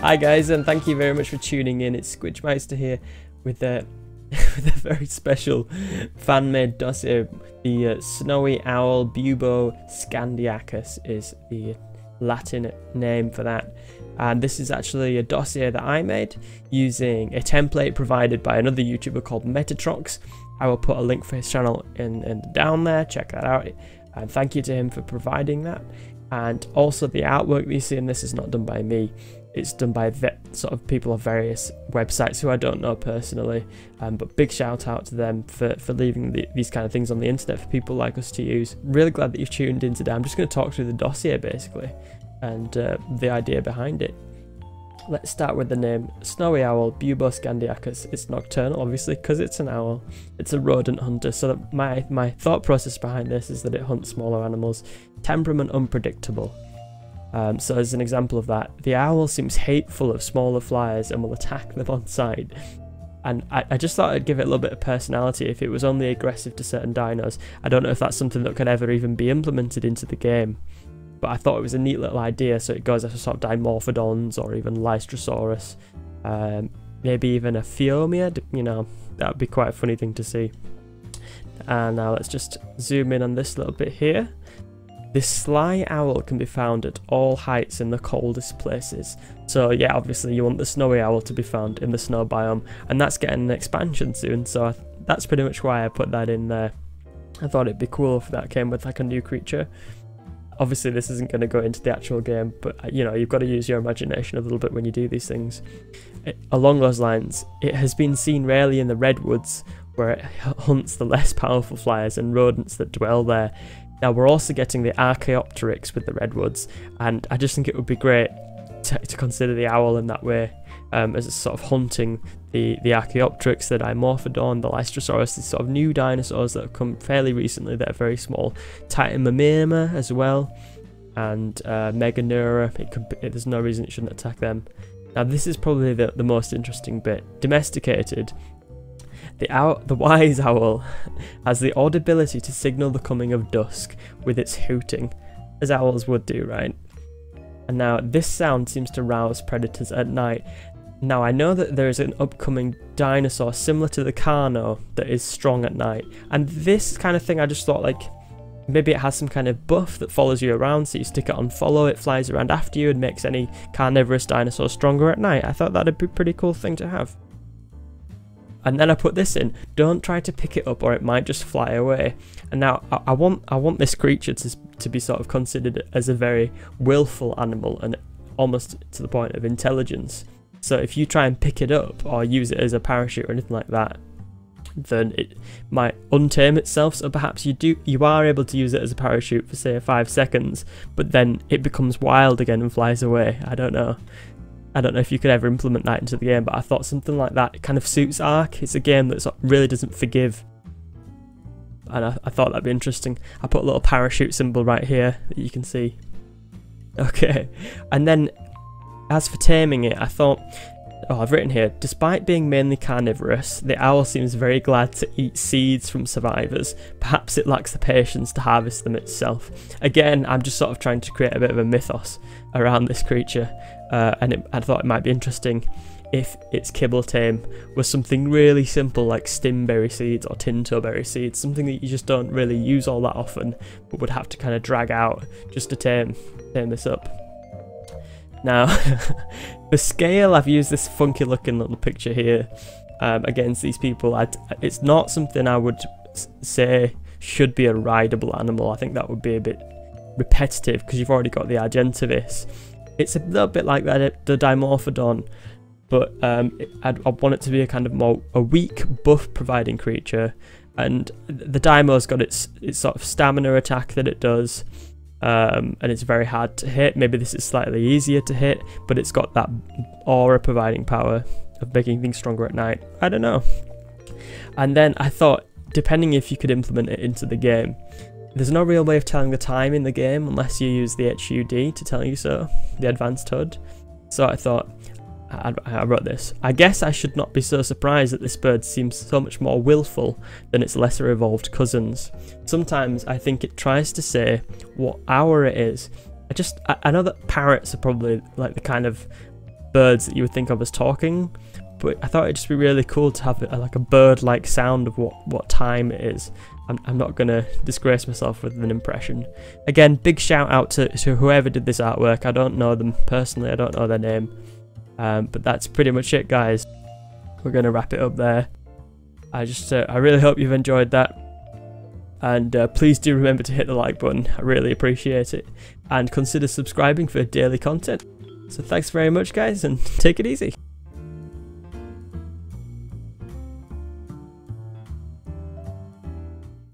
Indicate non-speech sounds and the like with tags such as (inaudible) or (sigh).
Hi guys, and thank you very much for tuning in. It's Squidgemeister here with a, (laughs) with a very special fan-made dossier. The uh, snowy owl Bubo scandiacus is the Latin name for that. And this is actually a dossier that I made using a template provided by another YouTuber called Metatrox. I will put a link for his channel in, in down there, check that out. And thank you to him for providing that. And also the artwork that you see in this is not done by me it's done by sort of people of various websites who I don't know personally. Um, but big shout out to them for, for leaving the, these kind of things on the internet for people like us to use. Really glad that you've tuned in today. I'm just going to talk through the dossier basically and uh, the idea behind it. Let's start with the name Snowy Owl Bubo scandiacus. It's nocturnal, obviously, because it's an owl. It's a rodent hunter, so my, my thought process behind this is that it hunts smaller animals. Temperament unpredictable. Um, so as an example of that, the owl seems hateful of smaller flyers and will attack them on sight. And I, I, just thought I'd give it a little bit of personality if it was only aggressive to certain dinos. I don't know if that's something that could ever even be implemented into the game. But I thought it was a neat little idea, so it goes after sort of Dimorphodons or even Lystrosaurus. Um, maybe even a Phiomia, you know, that would be quite a funny thing to see. And now let's just zoom in on this little bit here. This sly owl can be found at all heights in the coldest places. So yeah, obviously you want the snowy owl to be found in the snow biome, and that's getting an expansion soon, so that's pretty much why I put that in there. I thought it'd be cool if that came with like a new creature. Obviously this isn't going to go into the actual game, but uh, you know, you've got to use your imagination a little bit when you do these things. It, along those lines, it has been seen rarely in the redwoods, where it (laughs) hunts the less powerful flyers and rodents that dwell there. Now we're also getting the Archaeopteryx with the redwoods, and I just think it would be great to, to consider the owl in that way, um, as it's sort of hunting the, the Archaeopteryx, the Dimorphodon, the Lystrosaurus, these sort of new dinosaurs that have come fairly recently that are very small. Titanomyrma as well, and uh, Meganeura, it could be, there's no reason it shouldn't attack them. Now this is probably the, the most interesting bit. Domesticated, the, owl, the wise owl has the odd ability to signal the coming of dusk with its hooting, as owls would do, right? And now this sound seems to rouse predators at night. Now I know that there is an upcoming dinosaur similar to the Carno that is strong at night, and this kind of thing I just thought like maybe it has some kind of buff that follows you around so you stick it on follow it flies around after you and makes any carnivorous dinosaur stronger at night i thought that'd be a pretty cool thing to have and then I put this in. Don't try to pick it up or it might just fly away. And now I, I, want I want this creature to, to be sort of considered as a very willful animal and almost to the point of intelligence. So if you try and pick it up or use it as a parachute or anything like that, then it might untame itself. So perhaps you do you are able to use it as a parachute for say five seconds, but then it becomes wild again and flies away. I don't know. I don't know if you could ever implement that into the game, but I thought something like that kind of suits Ark. It's a game that uh, really doesn't forgive. And I, I thought that'd be interesting. I put a little parachute symbol right here that you can see. (laughs) Okay. And then as for taming it, I thought oh, I've written here, despite being mainly carnivorous, the owl seems very glad to eat seeds from survivors. Perhaps it lacks the patience to harvest them itself. Again, I'm just sort of trying to create a bit of a mythos around this creature, uh, and it, I thought it might be interesting if its kibble tame was something really simple like stimberry seeds or tintoberry seeds, something that you just don't really use all that often, but would have to kind of drag out just to tame, tame this up. Now, (laughs) the scale, I've used this funky looking little picture here um, against these people. I'd, it's not something I would say should be a rideable animal. I think that would be a bit repetitive because you've already got the Argentavis. It's a little bit like that, the Dimorphodon, but um, i want it to be a kind of more a weak buff providing creature. And the Dymo's got its, its sort of stamina attack that it does um, and it's very hard to hit. Maybe this is slightly easier to hit, but it's got that aura providing power of making things stronger at night. I don't know. And then I thought, depending if you could implement it into the game, there's no real way of telling the time in the game unless you use the HUD to tell you so, the advanced HUD. So I thought, I, I wrote this. I guess I should not be so surprised that this bird seems so much more willful than its lesser evolved cousins. Sometimes I think it tries to say what hour it is. I just, I, I know that parrots are probably like the kind of birds that you would think of as talking. But I thought it'd just be really cool to have a, like a bird-like sound of what, what time it is. I'm, I'm not to disgrace myself with an impression. Again, big shout out to, to whoever did this artwork. I don't know them personally, I don't know their name. Um, but that's pretty much it, guys. We're going to wrap it up there. I just, uh, I really hope you've enjoyed that. And uh, please do remember to hit the like button, I really appreciate it. And consider subscribing for daily content. So thanks very much, guys, and (laughs) take it easy.